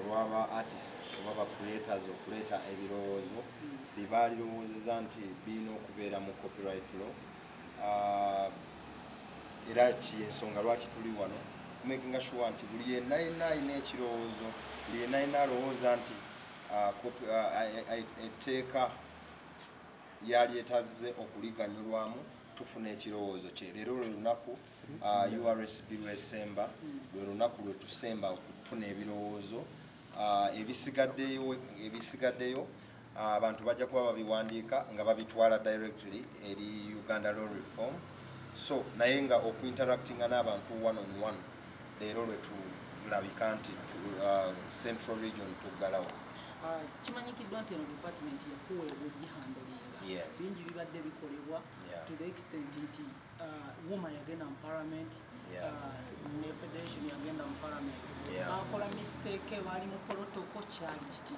olwaba artists oba ba creators okuleeta ebirowoozo bye baalirowoozeza nti birina okubeera mu copyright law. Ah, era kyensonga lwaki tuli wano? Kumakinga sure nti buli yenna yenna alina ekirowoozo buli yenna yenna alowooza nti ah, ah, ah, ah, etteeka yalyetaze okuliganyulwamu tufuna ekirowoozo kye. Leero lwe lunaku ah, ursb lwesemba lwe lunaku lwe tusemba okufuna ebirowoozo ebisigaddeyo ebisigaddeyo ah, abantu bajja kuba babiwandiika nga babitwala directly eri uganda law reform. So naye nga okuinteractinga n'abantu one on one leero lwe tulabika nti ah, central region tuggalawo. Ah, kimanyikiddwa nti eno department yakuweebwa ogihandolinga Yes. bingi bibadde bikolebwa to the extent nti ah, woman yagenda mu parliament ah, ne federation yagenda mu parliament. Bakola mistake baali mu protocol kyali kiti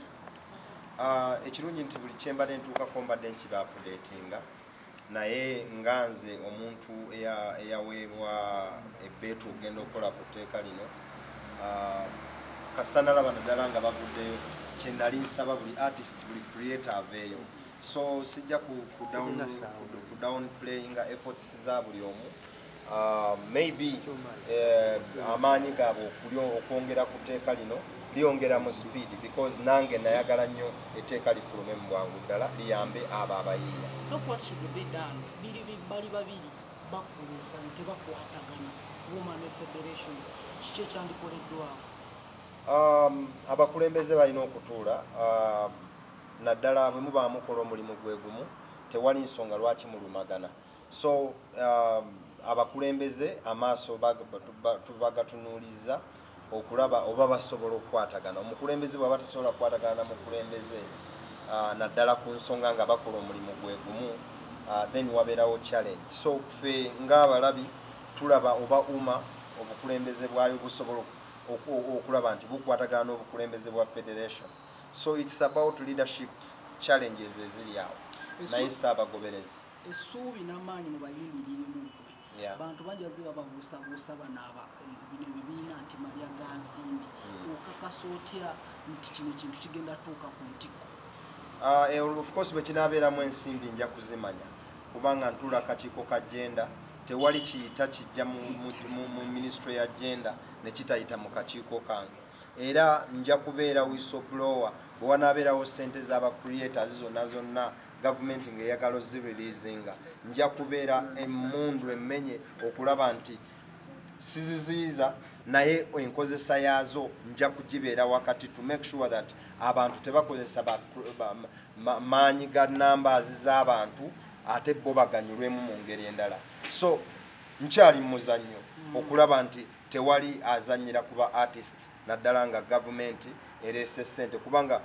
Ah, ekirungi nti buli kyembadde ntuukako mbadde nkibapudetinga naye nga nze omuntu eya- eyaweebwa ebbeetu okugenda okukola ku tteeka lino ah, kasita nalaba naddala nga bavuddeyo kyenali nsaba buli artist buli creator aveeyo. So sijja ku- down- playinga efforts za buli omu. Ah, maybe eh, amaanyi gaabwe okwongera ku tteeka lino lyongera mu speed because nange nayagala nnyo etteeka lifulume mu bwangu ddala liyambe abo abayiiya bali babiri bakuluza tebakwatagana woman ne federation. Kiki ekyandikoleddwawo Um, abakulembeze balina okutuula. Um, naddala bwe muba mukola omulimu gwe gumu tewali nsonga lwaki mulumagana. So um, abakulembeze amaaso bag- ba- tubagatunuuliza okulaba oba basobola okukwatagana. Omukulembeze bwaba tasobola kukwatagana na mukulembeze naddala ku nsonga nga bakola omulimu gwe gumu then wabeerawo challenge. So ffe ng'abalabi tulaba oba uma obukulembeze bwayo busobola oku- okulaba nti bukwatagana n'obukulembeze bwa federation. So its about leadership challenges eziri awo. Naye saabagoberezi essuubi n'amaanyi mu Yeah. Bantu bangi bazze bababuusabuusa banaaba bino ebibiina nti malya ga nsimbi. Okakasa otya nti kino ekintu kigenda tuuka ku ntikko? Uh, eh, of course bwe kinaabeeramu ensimbi nja kuzimanya kubanga ntula akakiiko ka genda tewali kiyita kijja mu, ministry ya genda ne kitayita mu kakiiko kange. Era nja kubeera whistleblower bwe wanaabeerawo sente z'abacreators zonna zonna gavumenti ng'eyagala ozireleasinga nja kubeera emundu emmenye okulaba nti siziziiza naye enkozesa yaazo nja kugibeera wakati to make sure that abantu tebakozesa ba- ba- ma- maanyi ga numbers z'abantu ate bo baganyulwemu mu ngeri endala. So nkyali mu muzannyo okulaba nti tewali azanyira kuba artist naddala nga gavumenti ereese sente kubanga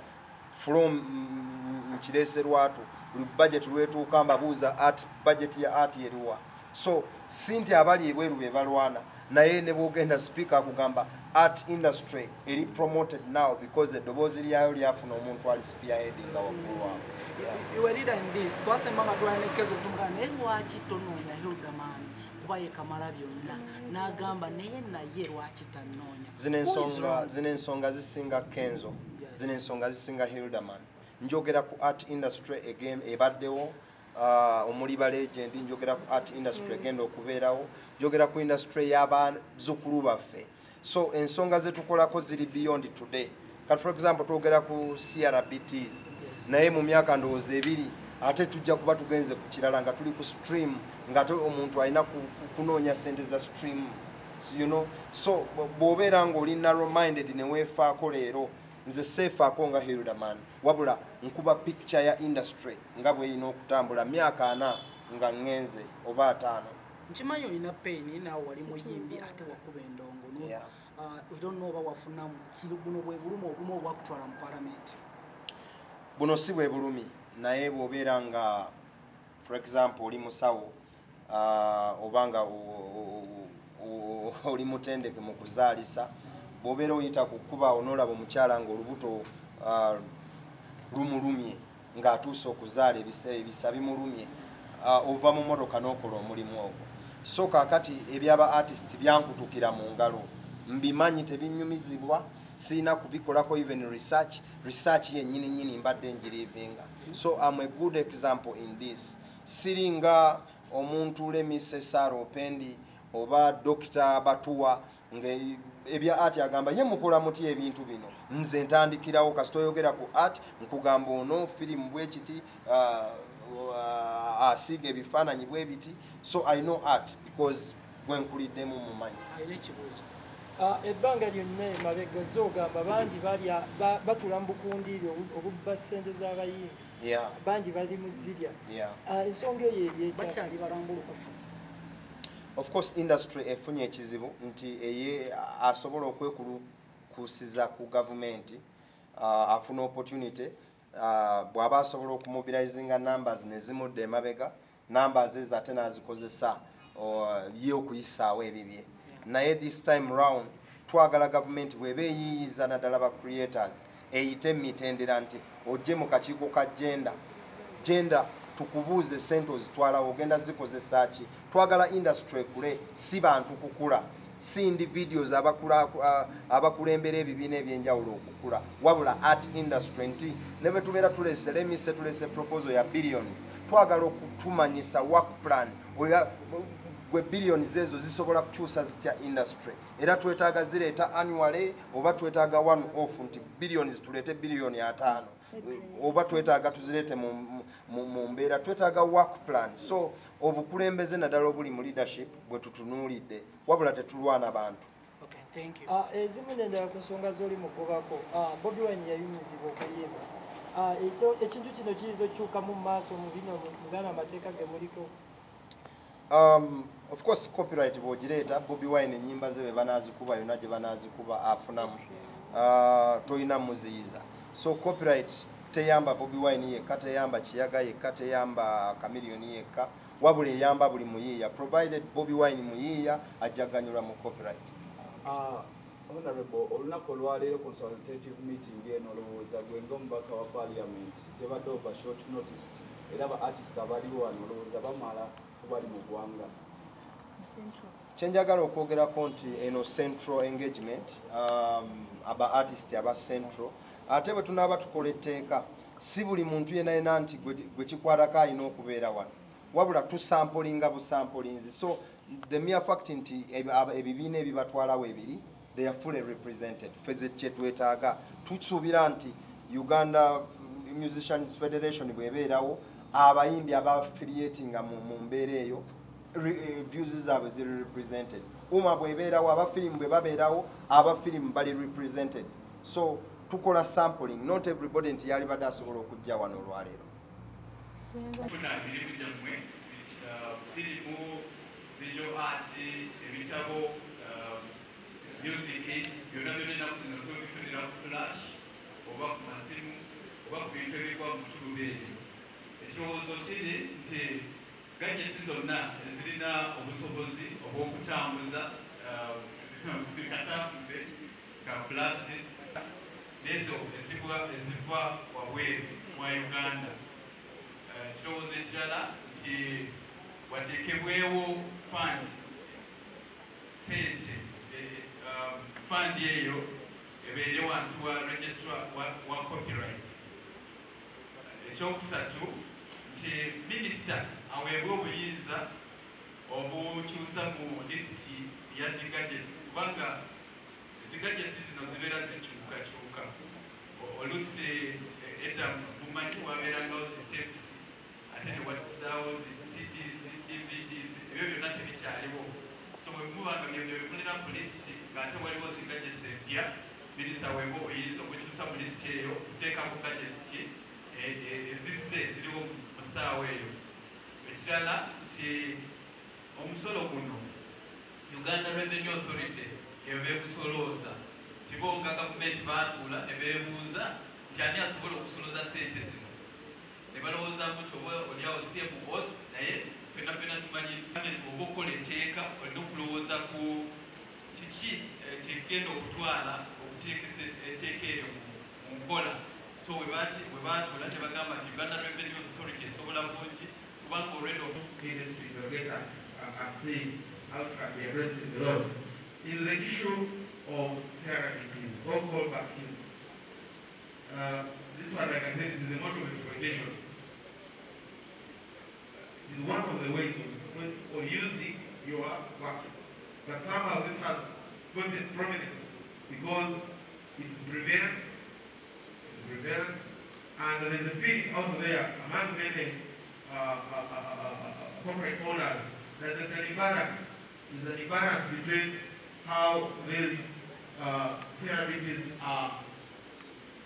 from mm, nkireese lwatu buli budget lwetuuka mbabuuza art budget ya art eriwa so si nti abali ebweru be balwana. Naye ne bwogenda speaker akugamba art industry eri promoted now because eddoboozi lyayo lyafuna omuntu ali spearheadinga waggulu this. Twasemba nga twanekezo tumugana naye lwaki tonoonya hildaman kuba ye kamala byonna. N'agamba naye naye lwaki tannoonya? Zino ensonga zisinga kenzo. Zino ensonga zisinga hildaman njogera ku art industry again ebaddewo. Uh, omuliba legend njogera ku art industry egenda okubeerawo. Njogera ku industry y'abazzukulu baffe. So ensonga zetukolako ziri beyond today. Kati for example twogera ku crabts naye mu myaka ndowooza ebiri ate tujja kuba tugenze ku kirala nga tuli ku stream nga te omuntu alina ku- ku- kunoonya sente za stream. You know so bw- bw'obeera ng'oli narrow minded ne weefaako leero nze seefaako nga hildaman wabula nkuba picture ya industry nga bweyina okutambula myaka ana nga ŋŋenze oba ataano. Nkimanyi olina peni naawe wali muyimbi ate wakuba endongo uh, era nooba wafunamu. Kiri guno bwe bulumi obumu obwakutwala mu palamenti buno si bwe bulumi. Naye bw'obeera nga for example oli musawo ah, oba nga oli mutendeke mu kuzaalisa bw'obeera oyita ku kkuba onoolaba omukyala ng'olubuto ah, lumulumye ng'atuuse okuzaala ebisa ebisa bimulumye ah, ova mu motoka n'okola omulimu ogwo. So kaakati ebyaba artist byankutukira mu ngalo mbimanyi tebinyumizibwa siina kubikolako even research research yennyini nyini mbadde njirivinga so am a good example in this. Siringa omuntu lemise sara opendi oba dokita batuwa nga ebya art agamba ye mukola muti ebintu bino? Nze ntandikirawo kasita oyogera ku art nkugamba ono firimu bwekiti asiiga ebifaananyi bwe biti. So i know art because gwenkuliddemu mumanyi ebbanga lyonna emabega zo ogamba bangi balya ba- batula mu bukundiiri obu- obubba ssente z'abayimbi. Yeah, bangi bali mu zirya. Yeah. Ah, ensonga eyo eryekya bakyali balambulukufu of course industry efunye ekizibu nti eye asobola okwekulukusiza ku gavumenti uh, afuna opportunity. Uh, bw'aba asobola okumubilizinga numbers nezimudda emabega numbers ezo ate nazikozesa uh, ye okuyisaawo ebibye. Naye this time round twagala gavumenti bweba eyiyiza naddala ba creators eyite mitendera nti ojje mu kakiiko ka genda genda tukubuuze sente ozitwalawo ogenda zikozesa ki twagala industry ekule si bantu kukula. Si individuals ah, abakulembera ebibiina ebyenjawulo okukula. Wabula art industry nti ne bwe tubeera tulese lemise tulese proposal ya billions. Twagala okutumanyisa work plan. Gwe billions ezo zisobola kukyusa zitya industry? Era twetaaga zireeta annually oba twetaaga one off nti billions tuleete billioni ataano oba twetaaga tuzireete mu- mbeera twetaaga work plan. So obukulembeze naddala obuli mu leadership bwe tutunuulidde wabula tetulwana bantu. Okay thank you. Ah, ezimu nendala ku nsonga z'oli mugobako Ah, bobi wine yayumizibwa okuyimba Ah, ekintu kino kiyinza okukyukamu mu maaso mu bino mu gana amateeka ge muliko? Um, of course copyright bwogireeta bobi wine enyimba ze be banazikuba yonna gye banazikuba afunamu. Uh, tolina muziyiza so copyright teyamba bobi wine yekka teyamba kiyaga yekka teyamba kamiliyoni yekka wabula eyamba buli muyiiya provided bobi wine muyiiya ajaganyulwa mu copyright. Ah, honorable olunaku olwaleero consultative meeting eno olowooza gwe ngaomubaka wa parliament tebadde ova short notice era aba artist abaliwo wano olowooza bamala kubali mu ggwanga. Kyenjagala okwogerako nti eno central engagement um, aba artist aba central ate bwe tunaaba tukola etteeka si buli muntu yena yena nti gwe kikwatako alina okubeera wano. Wabula tusampolinga busampolinzi. So the mere fact nti ebibiina ebibatwalawo ebiri they are fully represented. Feze kyetwetaaga tusuubira nti uganda musicians federation bwebeerawo abayimbi abaaffiliatinga mu mbeera eyo eh, views zaabwe ziri represented. Uma bwebeerawo abafirimu bwe babeerawo abafirimu bali represented. So tukola sampling not everybody nti yali badde asobola okujja wano olwaleero. Gyammwe uh, visual art ebitabo uh, music byonna byonna ennaku zino tobifunira ku flash oba ku masimu oba ku bintu ebigwa mu tuluba ebyo. Ekirowoozo kiri nti gajesi zonna ezirina obusobozi obw'okutambuza uh, katambuze ka flash ezigwa eziva wabweru mwa uganda. Eh, ekirowoozo ekirala nti wateekebwewo fund sente eh, um, fund eyo ebeere wansi wa registrar wa- copyright. Ekyokusatu nti minisita aweebwe obuyinza obukyusa mu lisiti ya zigadgets kubanga zigadgets zino zibeera zikyukakyuka oluusi eh, edda mumanyi wabeerangawo zitapes ate ne wazaawo zi CDs, DVDs, ebyo byonna tebikyaliwo so bwe mubanga byebyo bifunira ku lisiti ng'ate waliwo zi gadgets empya minisita weebwe obuyinza okukyusa mu lisiti eyo kuteekako gadgets ezisse ziriwo mu ssaawa eyo. Ekirala nti omusolo guno uganda revenue authority ebeegusolooza tibonga gavumenti baatuula ne beebuuza nti ani asobola okusoloza sente zino? Ne balowoozamu nti oba oliawo cmos naye fena fena tumanyi oba okukola etteeka olina okulowooza ku kiki eh, kyegenda okutwala okuteekesa etteeka eryo mu- nkola. So we bati- we baatuula ne bagamba nti uganda revenue authority esobola bungi kubanga industry together and see how can be addressed in the law is the issue of ceramides or coal vacuums. Uh, this one, like I said, is a mode of exploitation. It is one of the ways of or using your work. But somehow this has gotten prominence because it prevalent, it's prevalent, and there's a feeling out there among many uh, uh, uh, uh, uh, corporate owners that there's an imbalance, there's an imbalance between how these uh, ceramides are